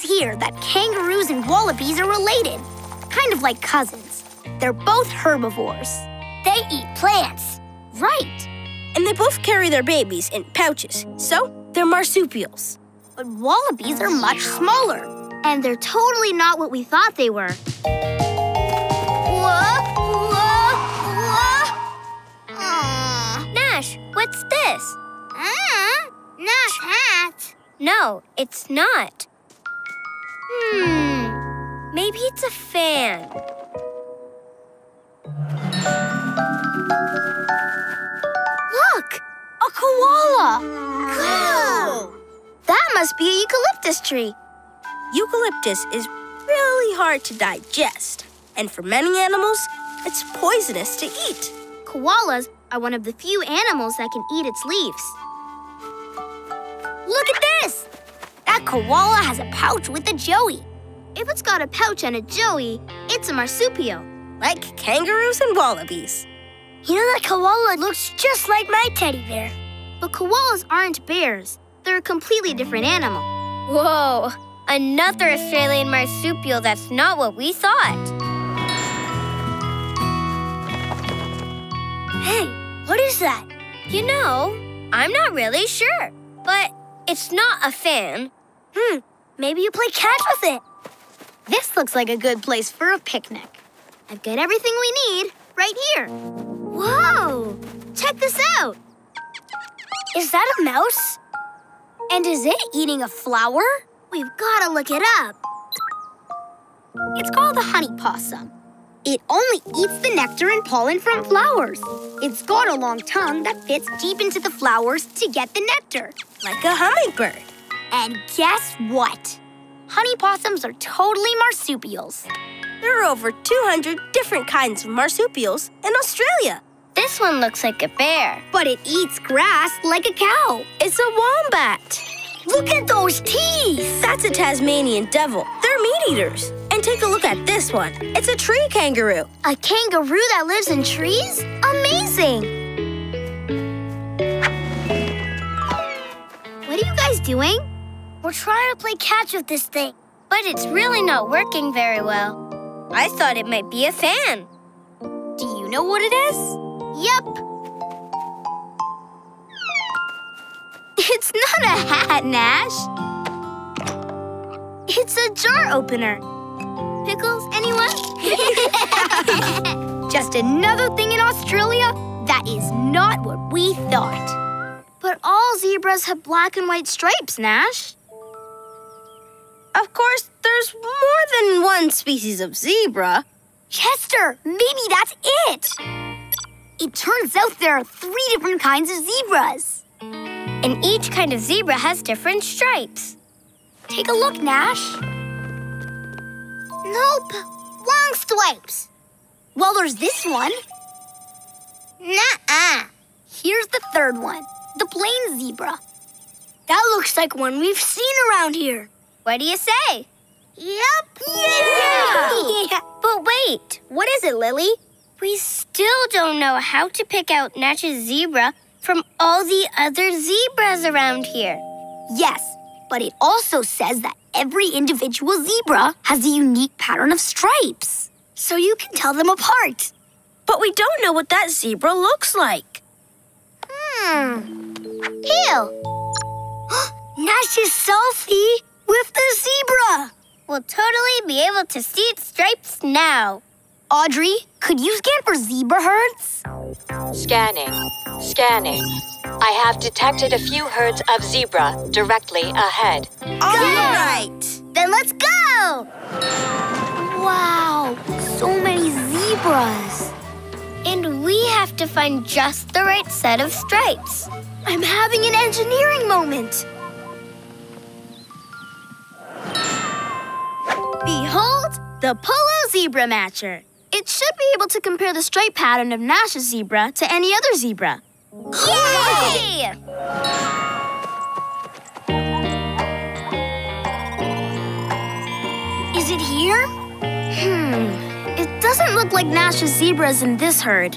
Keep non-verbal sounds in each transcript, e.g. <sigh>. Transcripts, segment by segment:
says here that kangaroos and wallabies are related, kind of like cousins. They're both herbivores. They eat plants. Right. And they both carry their babies in pouches, so they're marsupials. But wallabies are much smaller. And they're totally not what we thought they were. Whoa, whoa, whoa. Aww. Nash, what's this? Ah, Nash hat. No, it's not. Hmm, maybe it's a fan. Look, a koala. Cool. That must be a eucalyptus tree. Eucalyptus is really hard to digest, and for many animals, it's poisonous to eat. Koalas are one of the few animals that can eat its leaves. Look at this! That koala has a pouch with a joey. If it's got a pouch and a joey, it's a marsupial. Like kangaroos and wallabies. You know that koala looks just like my teddy bear. But koalas aren't bears. They're a completely different animal. Whoa, another Australian marsupial that's not what we thought. Hey, what is that? You know, I'm not really sure, but it's not a fan. Hmm, maybe you play catch with it. This looks like a good place for a picnic. I've got everything we need right here. Whoa! Check this out. Is that a mouse? And is it eating a flower? We've got to look it up. It's called the honey possum. It only eats the nectar and pollen from flowers. It's got a long tongue that fits deep into the flowers to get the nectar. Like a hummingbird. And guess what? Honey possums are totally marsupials. There are over 200 different kinds of marsupials in Australia. This one looks like a bear. But it eats grass like a cow. It's a wombat. Look at those teeth! That's a Tasmanian devil. They're meat eaters. And take a look at this one. It's a tree kangaroo. A kangaroo that lives in trees? Amazing! What are you guys doing? We're trying to play catch with this thing, but it's really not working very well. I thought it might be a fan. Do you know what it is? Yep. <laughs> It's not a hat, Nash. It's a jar opener. Pickles, anyone? <laughs> Just another thing in Australia that is not what we thought. But all zebras have black and white stripes, Nash. Of course, there's more than one species of zebra. Chester, maybe that's it. It turns out there are three different kinds of zebras. And each kind of zebra has different stripes. Take a look, Nash. Nope. Long stripes. Well, there's this one. Nuh-uh. Here's the third one, the plain zebra. That looks like one we've seen around here. What do you say? Yep. Yeah. <laughs> But wait, what is it, Lily? We still don't know how to pick out Nash's zebra from all the other zebras around here. Yes, but it also says that every individual zebra has a unique pattern of stripes. So you can tell them apart. But we don't know what that zebra looks like. Hmm. Ew. <gasps> Nash's selfie with the zebra. We'll totally be able to see its stripes now. Audrey, could you scan for zebra herds? Scanning. Scanning. I have detected a few herds of zebra directly ahead. All right. Then let's go! Wow, so many zebras. And we have to find just the right set of stripes. I'm having an engineering moment. The Polo Zebra Matcher. It should be able to compare the stripe pattern of Nash's zebra to any other zebra. Yay! Is it here? Hmm, it doesn't look like Nash's zebras in this herd.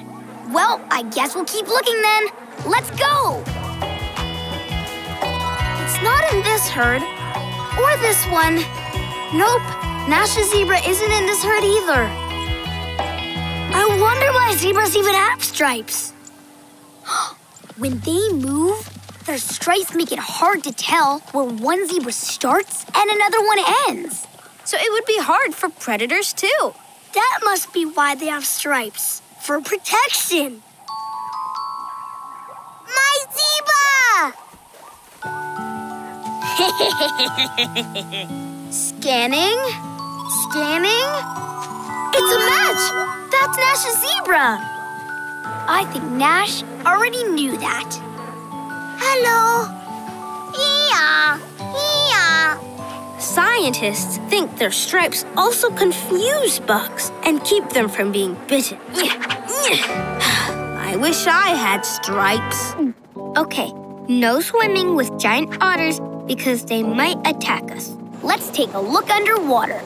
Well, I guess we'll keep looking then. Let's go! It's not in this herd, Or this one. Nope, Nash's zebra isn't in this herd either. I wonder why zebras even have stripes. <gasps> when they move, their stripes make it hard to tell where one zebra starts and another one ends. So it would be hard for predators too. That must be why they have stripes. For protection. My zebra! <laughs> Scanning? Scanning? It's a match! That's Nash's zebra! I think Nash already knew that. Hello. Yeah. Yeah. Scientists think their stripes also confuse bugs and keep them from being bitten. <sighs> I wish I had stripes. Okay, no swimming with giant otters because they might attack us. Let's take a look underwater.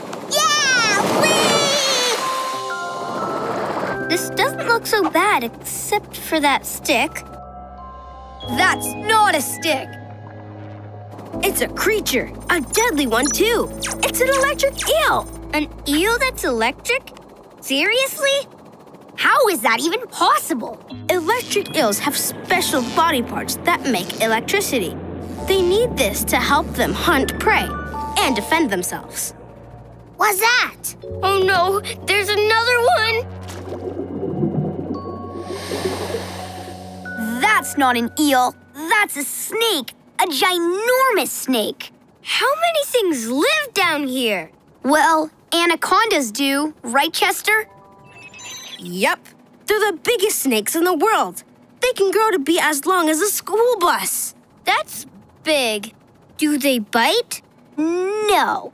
This doesn't look so bad except for that stick. That's not a stick. It's a creature, a deadly one too. It's an electric eel. An eel that's electric? Seriously? How is that even possible? Electric eels have special body parts that make electricity. They need this to help them hunt prey and defend themselves. What's that? Oh no, there's another one! That's not an eel. That's a snake. A ginormous snake. How many things live down here? Well, anacondas do, right, Chester? Yep. They're the biggest snakes in the world. They can grow to be as long as a school bus. That's big. Do they bite? No.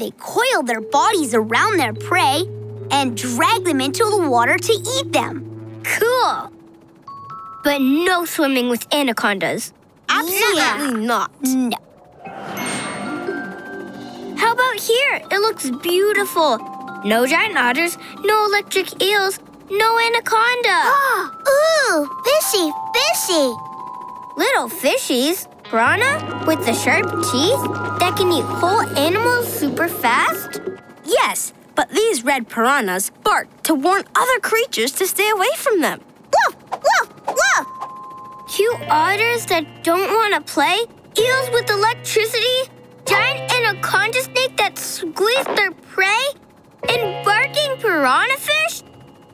They coil their bodies around their prey and drag them into the water to eat them. Cool. But no swimming with anacondas. Absolutely yeah. not. No. How about here? It looks beautiful. No giant otters, no electric eels, no anaconda. <gasps> Ooh, fishy, fishy. Little fishies? Piranha? With the sharp teeth? That can eat whole animals super fast? Yes, but these red piranhas bark to warn other creatures to stay away from them. Woof, woof, woof. Cute otters that don't want to play? Eels with electricity? Giant anaconda snake that squeeze their prey? And barking piranha fish?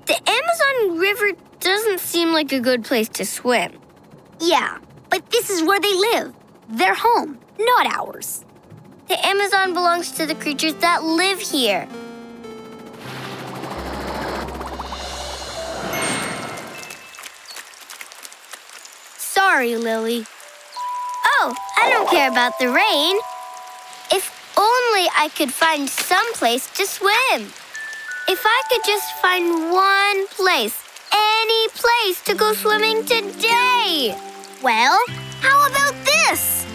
The Amazon River doesn't seem like a good place to swim. Yeah, but this is where they live. Their home, not ours. The Amazon belongs to the creatures that live here. Sorry, Lily. Oh, I don't care about the rain. If only I could find some place to swim. If I could just find one place, any place to go swimming today. Well, how about this?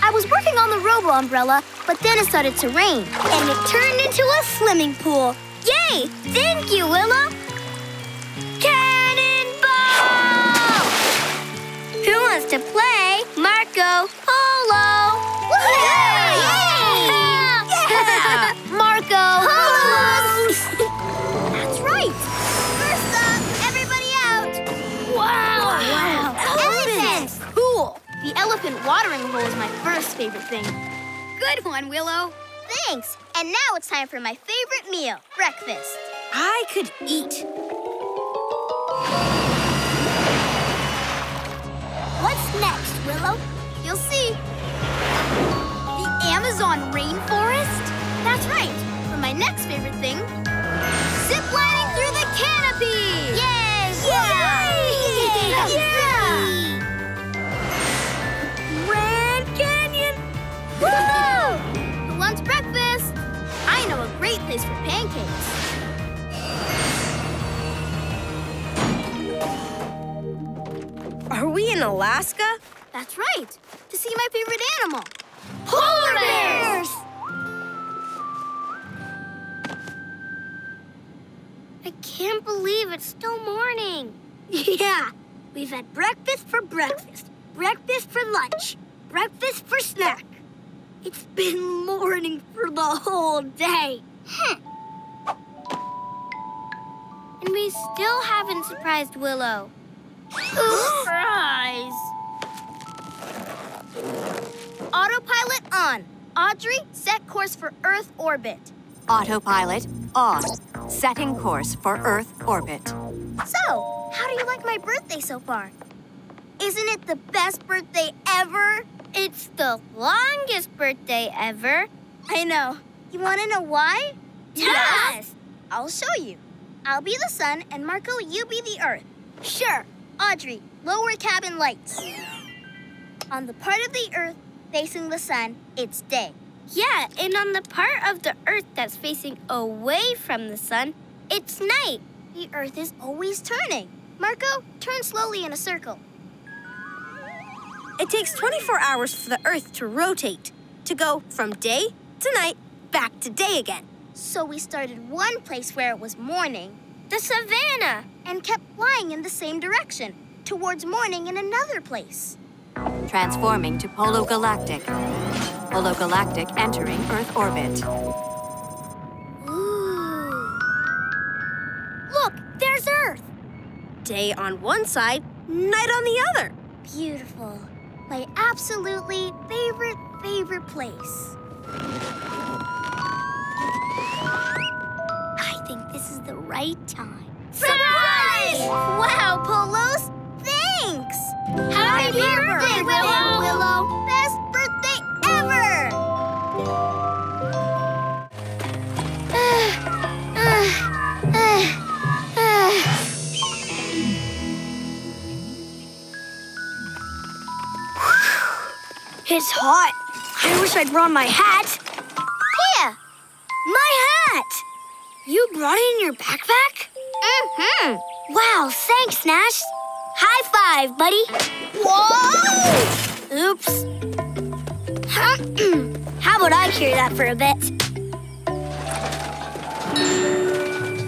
I was working on the robo umbrella, but then it started to rain, and it turned into a swimming pool. Yay! Thank you, Willow. Cannonball! Who wants to play Marco Polo? Yay! Favorite thing. Good one, Willow. Thanks. And now it's time for my favorite meal, breakfast. I could eat. What's next, Willow? You'll see. The Amazon rainforest? That's right. For my next favorite thing, zip lining That's right. To see my favorite animal. Polar bears! I can't believe it's still morning. <laughs> Yeah. We've had breakfast for breakfast, breakfast for lunch, breakfast for snack. It's been morning for the whole day. Hmm. And we still haven't surprised Willow. Surprise! Autopilot on. Audrey, set course for Earth orbit. Autopilot on. Setting course for Earth orbit. So, how do you like my birthday so far? Isn't it the best birthday ever? It's the longest birthday ever. I know. You want to know why? Yes. I'll show you. I'll be the sun, and Marco, you be the earth. Sure. Audrey, lower cabin lights. On the part of the earth facing the sun, it's day. Yeah, and on the part of the Earth that's facing away from the sun, it's night. The earth is always turning. Marco, turn slowly in a circle. It takes 24 hours for the Earth to rotate, to go from day to night back to day again. So we started one place where it was morning The savannah. and kept flying in the same direction, towards morning in another place. Transforming to Polo Galactic. Polo Galactic entering Earth orbit. Ooh. Look, there's Earth. Day on one side, night on the other. Beautiful. My absolutely favorite, favorite place. I think this is the right time. Surprise! Wow, Polos! Happy birthday, Willow! Willow! Best birthday ever! <sighs> It's hot. I wish I'd brought my hat. Here! My hat! You brought it in your backpack? Mm-hmm. Wow, thanks, Nash. High five, buddy. Whoa! Oops. <clears throat> How about I carry that for a bit?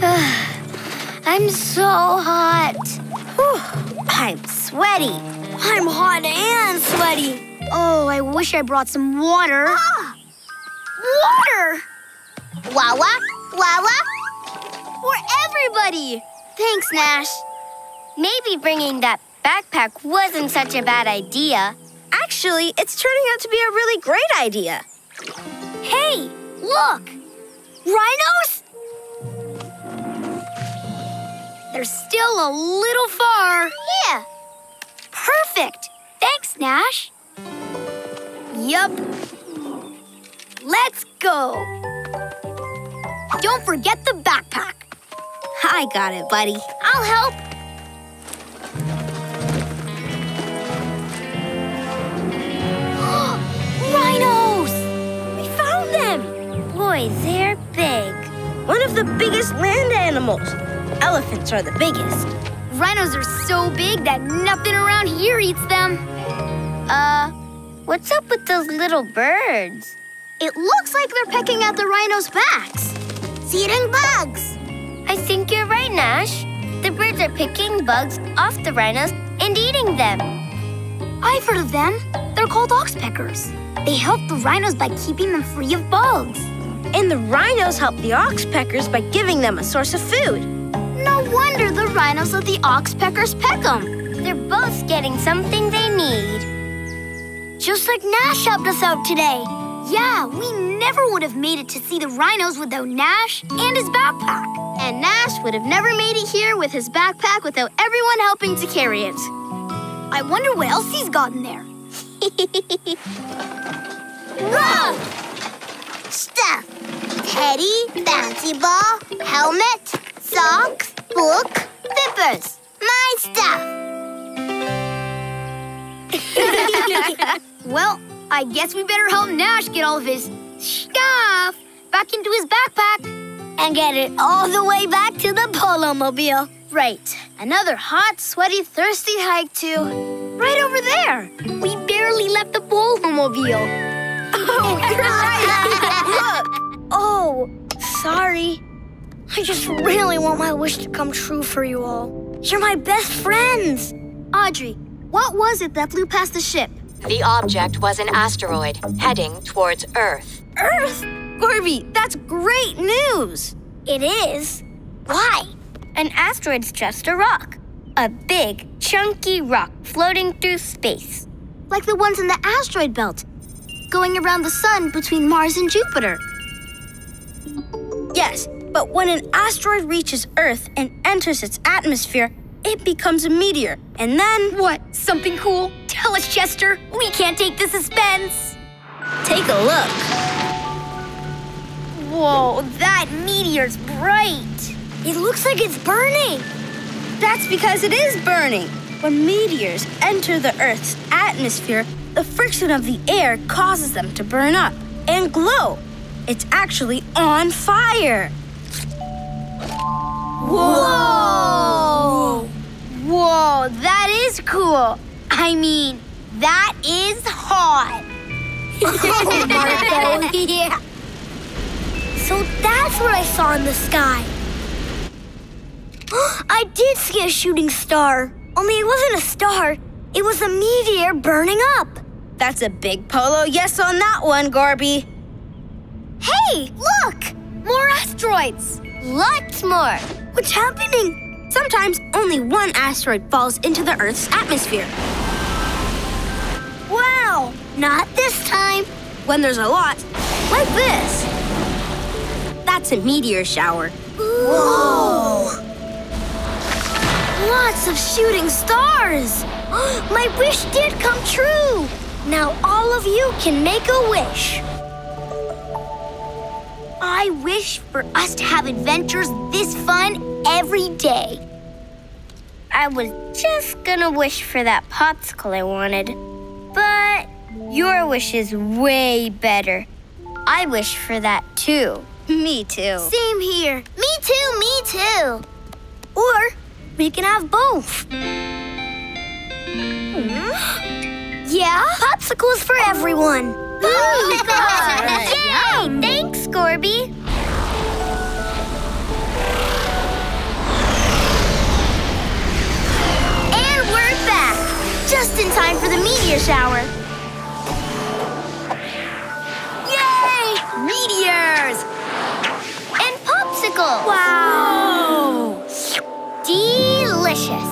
<sighs> I'm so hot. Whew, I'm sweaty. I'm hot and sweaty. Oh, I wish I brought some water. Ah! Water! Wawa! Wawa! For everybody! Thanks, Nash. Maybe bringing that backpack wasn't such a bad idea. Actually, it's turning out to be a really great idea. Hey, look! Rhinos? They're still a little far. Yeah. Perfect. Thanks, Nash. Yup. Let's go. Don't forget the backpack. I got it, buddy. I'll help. They're big. One of the biggest land animals. Elephants are the biggest. Rhinos are so big that nothing around here eats them. Uh, what's up with those little birds? It looks like they're pecking at the rhinos' backs. Eating bugs. I think you're right, Nash. The birds are picking bugs off the rhinos and eating them. I've heard of them. They're called oxpeckers. They help the rhinos by keeping them free of bugs. And the rhinos help the oxpeckers by giving them a source of food. No wonder the rhinos let the oxpeckers peck them. They're both getting something they need. Just like Nash helped us out today. Yeah, we never would have made it to see the rhinos without Nash and his backpack. And Nash would have never made it here with his backpack without everyone helping to carry it. I wonder what else he's got in there. <laughs> Whoa! Stuff. Teddy, bouncy ball, helmet, socks, book, zippers. My stuff. <laughs> well, I guess we better help Nash get all of his stuff back into his backpack and get it all the way back to the Polo Mobile. Right. Another hot, sweaty, thirsty hike to right over there. We barely left the Polo Mobile. Oh, you're right. Look. Oh, sorry. I just really want my wish to come true for you all. You're my best friends. Audrey, what was it that flew past the ship? The object was an asteroid heading towards Earth. Earth? Gorby, that's great news! It is. Why? An asteroid's just a rock. A big, chunky rock floating through space. Like the ones in the asteroid belt, going around the sun between Mars and Jupiter. Yes, but when an asteroid reaches Earth and enters its atmosphere, it becomes a meteor. And then. What? Something cool? Tell us, Chester. We can't take the suspense. Take a look. Whoa, that meteor's bright. It looks like it's burning. That's because it is burning. When meteors enter the Earth's atmosphere, the friction of the air causes them to burn up and glow. It's actually on fire. Whoa! Whoa, that is cool. I mean, that is hot. oh, <laughs> yeah. So that's what I saw in the sky. <gasps> I did see a shooting star. Only it wasn't a star. It was a meteor burning up. That's a big polo yes on that one, Gorby. Hey, look! More asteroids! Lots more. What's happening? Sometimes only one asteroid falls into the Earth's atmosphere. Wow! Not this time. When there's a lot, like this. That's a meteor shower. Whoa! Lots of shooting stars! <gasps> My wish did come true! Now all of you can make a wish. I wish for us to have adventures this fun every day. I was just gonna wish for that popsicle I wanted. But your wish is way better. I wish for that too. <laughs> Me too. Same here. Me too, me too. Or we can have both. <gasps> Hmm? Yeah? Popsicles for everyone. Popsicles! <laughs> Yay! Yum. Thanks, Gorby. And we're back. Just in time for the meteor shower. Yay! Meteors! And popsicles! Wow! Delicious!